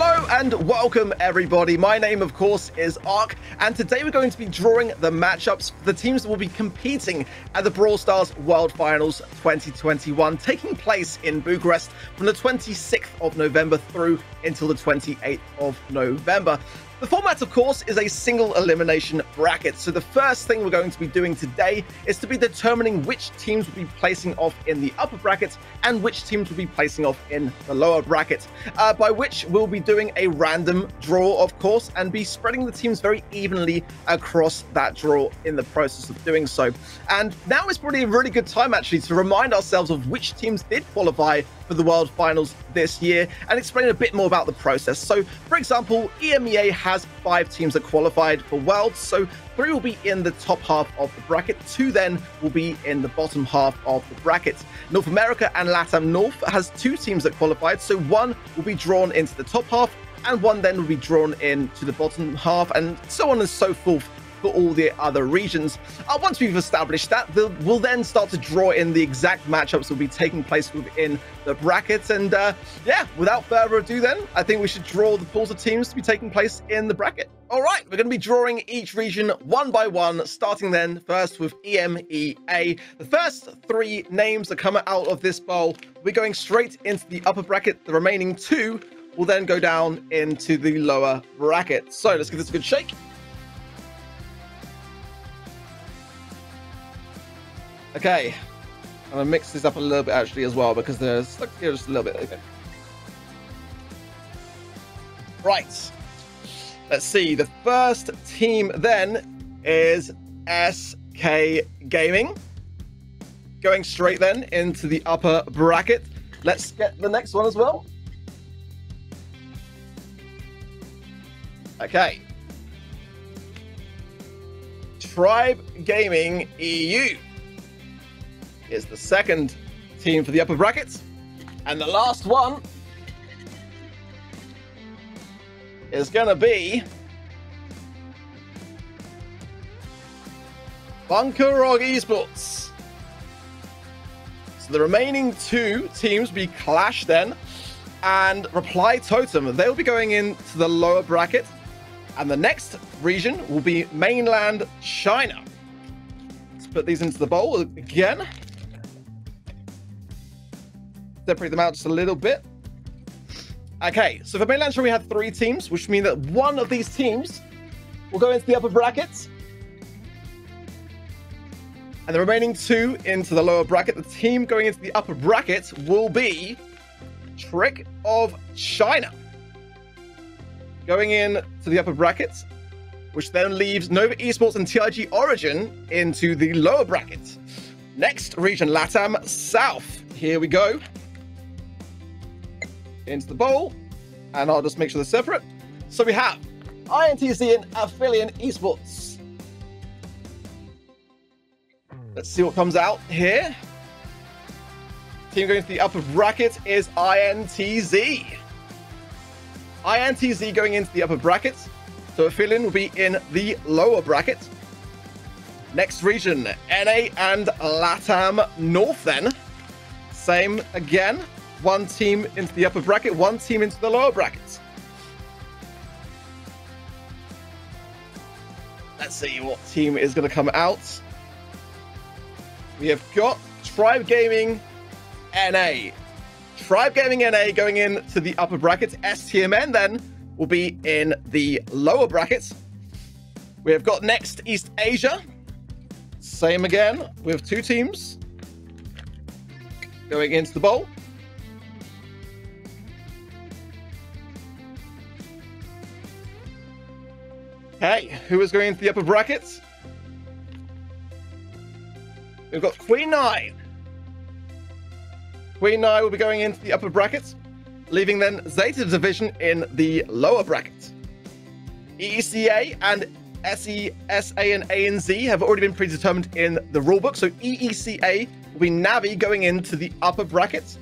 Hello and welcome, everybody. My name, of course, is Ark, and today we're going to be drawing the matchups for the teams that will be competing at the Brawl Stars World Finals 2021, taking place in Bucharest from the 26th of November through until the 28th of November. The format, of course, is a single elimination bracket. So the first thing we're going to be doing today is to be determining which teams will be placing off in the upper bracket and which teams will be placing off in the lower bracket. Uh, by which we'll be doing a random draw, of course, and be spreading the teams very evenly across that draw in the process of doing so. And now is probably a really good time, actually, to remind ourselves of which teams did qualify for the World Finals this year and explain a bit more about the process. So, for example, EMEA has five teams that qualified for Worlds, so three will be in the top half of the bracket, two then will be in the bottom half of the bracket. North America and LATAM North has two teams that qualified, so one will be drawn into the top half and one then will be drawn into the bottom half, and so on and so forth for all the other regions. Uh, once we've established that, we'll then start to draw in the exact matchups that will be taking place within the brackets. And uh, yeah, without further ado, then I think we should draw the pools of teams to be taking place in the bracket. All right, we're going to be drawing each region one by one, starting then first with EMEA. The first three names that come out of this bowl, we're going straight into the upper bracket. The remaining two will then go down into the lower bracket. So let's give this a good shake. Okay. I'm gonna mix this up a little bit actually as well because there's just a little bit. Okay. Right. Let's see. The first team then is SK Gaming. Going straight then into the upper bracket. Let's get the next one as well. Okay. Tribe Gaming EU is the second team for the upper brackets. And the last one is going to be Bunker Rock Esports. So the remaining two teams be Clash then and Reply Totem. They'll be going into the lower bracket. And the next region will be mainland China. Let's put these into the bowl again separate them out just a little bit. Okay, so for mainland China, we have three teams, which mean that one of these teams will go into the upper brackets. And the remaining two into the lower bracket. The team going into the upper bracket will be Trick of China. Going in to the upper brackets, which then leaves Nova Esports and TIG Origin into the lower bracket. Next region, LATAM South. Here we go into the bowl, and I'll just make sure they're separate. So we have INTZ and Aphelion Esports. Let's see what comes out here. Team going to the upper bracket is INTZ. INTZ going into the upper bracket. So Aphelion will be in the lower bracket. Next region, NA and LATAM North then. Same again one team into the upper bracket, one team into the lower brackets. Let's see what team is going to come out. We have got Tribe Gaming NA. Tribe Gaming NA going in to the upper brackets. STMN then will be in the lower brackets. We have got next East Asia. Same again. We have two teams going into the bowl. Hey, who is going into the upper brackets? We've got Queen Nine. Queen Nine will be going into the upper brackets, leaving then Zeta Division in the lower brackets. EECA and SESA and ANZ have already been predetermined in the rulebook, so EECA will be Navi going into the upper brackets,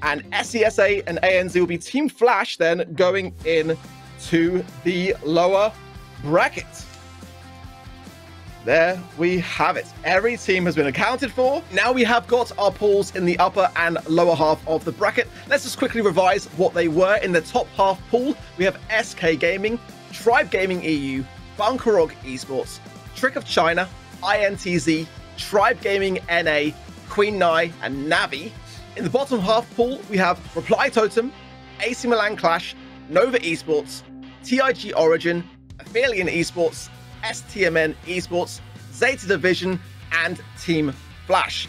and SESA and ANZ will be Team Flash then going in to the lower bracket. there we have it. Every team has been accounted for. Now we have got our pools in the upper and lower half of the bracket. Let's just quickly revise what they were. In the top half pool, we have SK Gaming, Tribe Gaming EU, Bunkerog Esports, Trick of China, INTZ, Tribe Gaming NA, Queen Nai, and Navi. In the bottom half pool, we have Reply Totem, AC Milan Clash, Nova Esports, TIG Origin, Aphelion Esports, STMN Esports, Zeta Division, and Team Flash.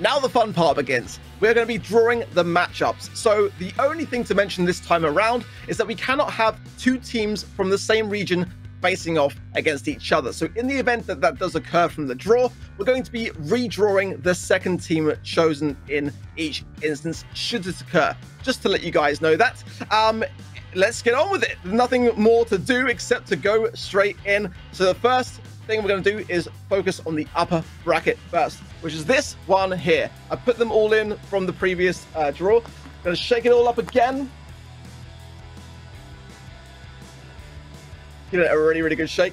Now the fun part begins. We're going to be drawing the matchups. So the only thing to mention this time around is that we cannot have two teams from the same region facing off against each other. So in the event that that does occur from the draw, we're going to be redrawing the second team chosen in each instance should it occur. Just to let you guys know that. Um, let's get on with it. Nothing more to do except to go straight in. So the first thing we're going to do is focus on the upper bracket first, which is this one here. I put them all in from the previous uh, draw. Going to shake it all up again. Give it a really, really good shake.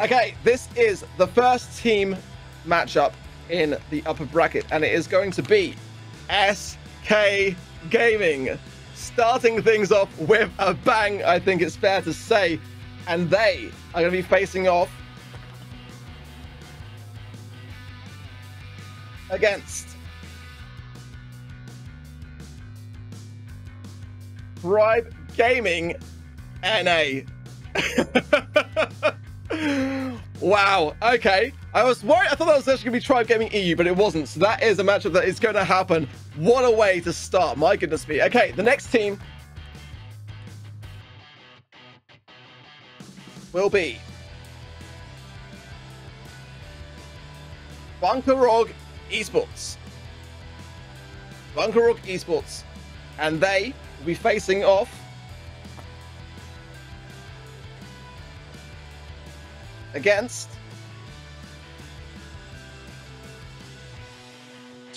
Okay, this is the first team matchup in the upper bracket, and it is going to be SK Gaming starting things off with a bang, I think it's fair to say. And they are going to be facing off against Tribe Gaming NA. wow. Okay. I was worried. I thought that was actually going to be Tribe Gaming EU, but it wasn't. So that is a matchup that is going to happen. What a way to start. My goodness me. Okay. The next team will be Bunkerog Esports. Bunkerog Esports. And they will be facing off against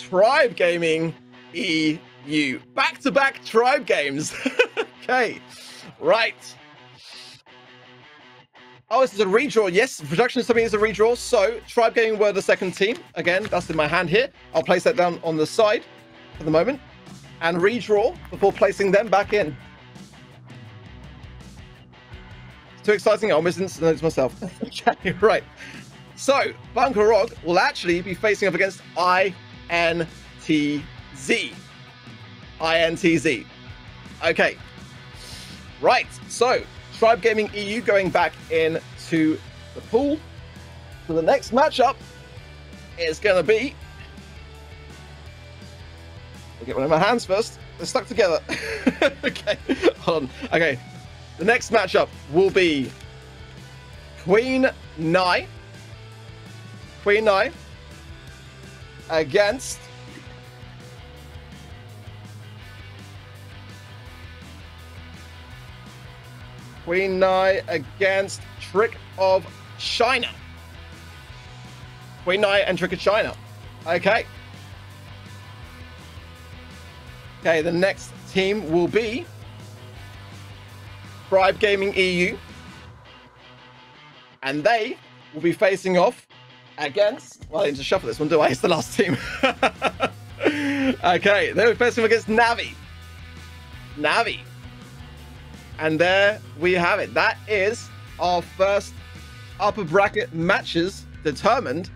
Tribe Gaming EU. Back to back Tribe games. okay, right. Oh, this is a redraw. Yes, production is something is a redraw. So, Tribe Gaming were the second team. Again, that's in my hand here. I'll place that down on the side for the moment and redraw before placing them back in. It's too exciting. I almost notice myself. okay, right. So, Bunker Rock will actually be facing up against INTZ. INTZ. Okay. Right. So, Tribe Gaming EU going back into the pool. So the next matchup is going to be. I'll get one of my hands first. They're stuck together. okay. Hold on. Okay. The next matchup will be Queen Nai. Queen Nai against Queen Nai against Trick of China. Queen Nai and Trick of China. Okay. Okay, the next team will be Tribe Gaming EU. And they will be facing off against. Well, I need to shuffle this one, do I? It's the last team. okay, will be facing off against Navi. Navi. And there we have it. That is our first upper bracket matches determined.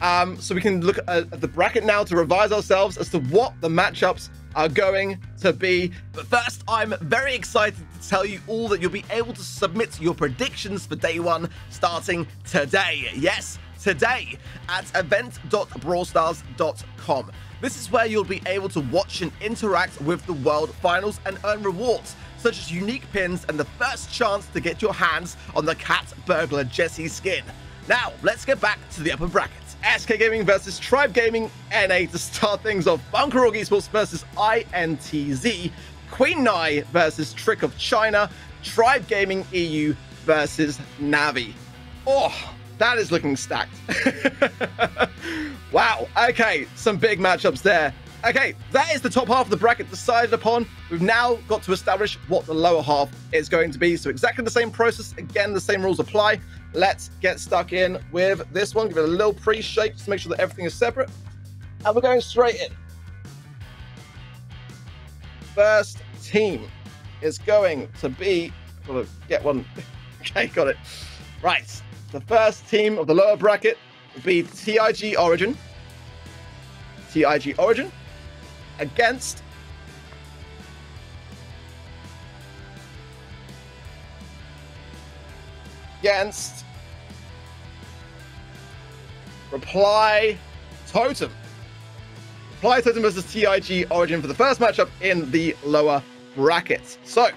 Um, so we can look at the bracket now to revise ourselves as to what the matchups are going to be. But first, I'm very excited to tell you all that you'll be able to submit your predictions for day one starting today. Yes, today at event.brawlstars.com. This is where you'll be able to watch and interact with the World Finals and earn rewards such as unique pins and the first chance to get your hands on the Cat Burglar Jesse skin. Now, let's get back to the upper bracket. SK Gaming versus Tribe Gaming NA to start things off. Bunkerog Esports versus INTZ. Queen Nai versus Trick of China. Tribe Gaming EU versus Navi. Oh, that is looking stacked. wow. Okay, some big matchups there. Okay, that is the top half of the bracket decided upon. We've now got to establish what the lower half is going to be. So exactly the same process. Again, the same rules apply. Let's get stuck in with this one. Give it a little pre-shake just to make sure that everything is separate. And we're going straight in. First team is going to be... Got to get one. okay, got it. Right. The first team of the lower bracket will be TIG Origin. TIG Origin against against Reply Totem. Reply Totem versus TIG Origin for the first matchup in the lower bracket. So,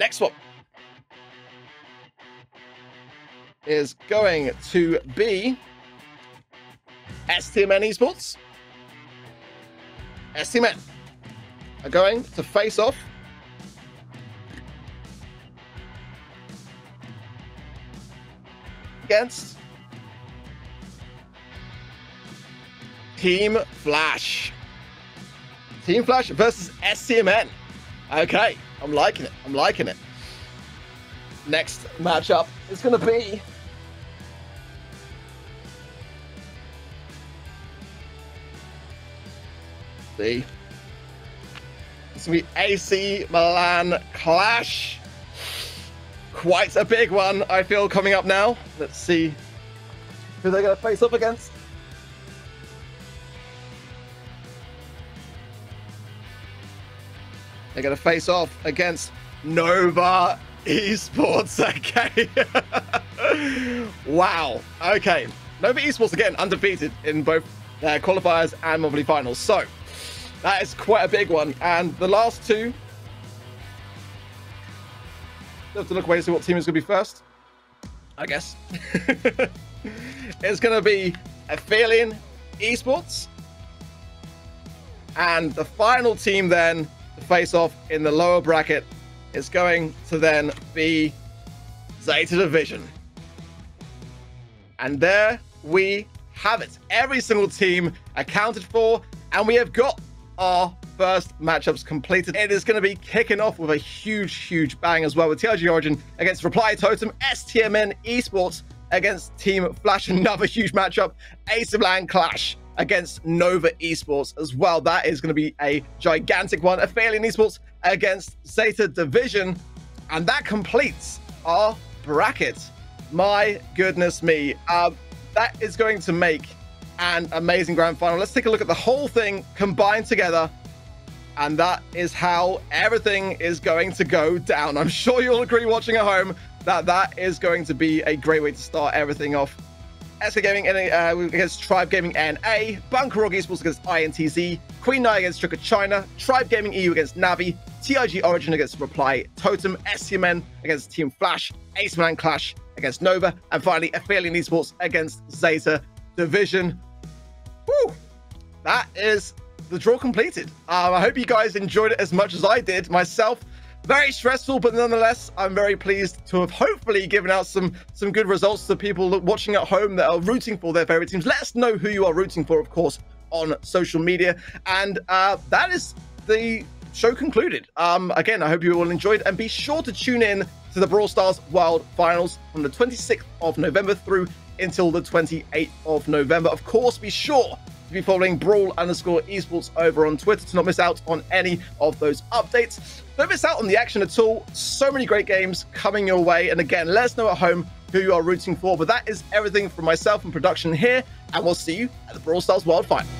next one is going to be STMN Esports. STMN are going to face off against Team Flash. Team Flash versus STMN. Okay, I'm liking it. I'm liking it. Next matchup is going to be see. It's going to be AC Milan Clash. Quite a big one, I feel, coming up now. Let's see who they're going to face up against. They're going to face off against Nova Esports. Okay. wow. Okay. Nova Esports again undefeated in both their qualifiers and monthly finals. So that is quite a big one. And the last two. Have to look away to see what team is going to be first. I guess. it's going to be Aphelion Esports. And the final team then face off in the lower bracket is going to then be Zeta Division. And there we have it. Every single team accounted for, and we have got our first matchups completed. It is going to be kicking off with a huge, huge bang as well with TIG Origin against Reply Totem, STMN Esports against Team Flash, another huge matchup, AC Milan Clash against Nova Esports as well. That is going to be a gigantic one. Aphelion Esports against Zeta Division. And that completes our bracket. My goodness me. Uh, that is going to make an amazing grand final. Let's take a look at the whole thing combined together. And that is how everything is going to go down. I'm sure you'll agree watching at home that that is going to be a great way to start everything off. SK Gaming uh, against Tribe Gaming NA, Bunker Rock Esports against INTZ, Queen Nai against Trick of China, Tribe Gaming EU against Navi, TIG Origin against Reply Totem, STMN against Team Flash, Ace Man Clash against Nova, and finally Aphelion Esports against Zeta Division. Woo! That is the draw completed. Um, I hope you guys enjoyed it as much as I did myself. Very stressful, but nonetheless, I'm very pleased to have hopefully given out some some good results to people watching at home that are rooting for their favorite teams. Let us know who you are rooting for, of course, on social media. And uh, that is the show concluded. Um, again, I hope you all enjoyed, and be sure to tune in to the Brawl Stars World Finals from the 26th of November through until the 28th of November. Of course, be sure to be following Brawl underscore esports over on Twitter to not miss out on any of those updates. Don't miss out on the action at all. So many great games coming your way. And again, let us know at home who you are rooting for. But that is everything from myself and production here. And we'll see you at the Brawl Stars World Final.